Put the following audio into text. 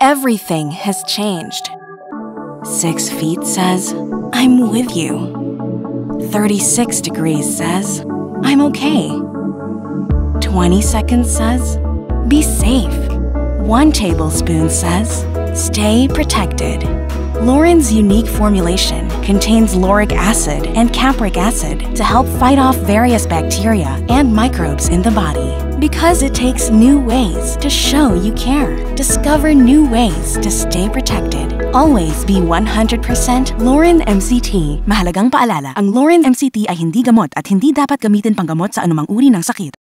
everything has changed. Six feet says, I'm with you. 36 degrees says, I'm okay. 20 seconds says, be safe. One tablespoon says, stay protected. Laurin's unique formulation contains lauric acid and capric acid to help fight off various bacteria and microbes in the body. Because it takes new ways to show you care. Discover new ways to stay protected. Always be 100% Laurin MCT. Mahalagang paalala, ang Laurin MCT ay hindi gamot at hindi dapat gamitin panggamot sa anumang uri ng sakit.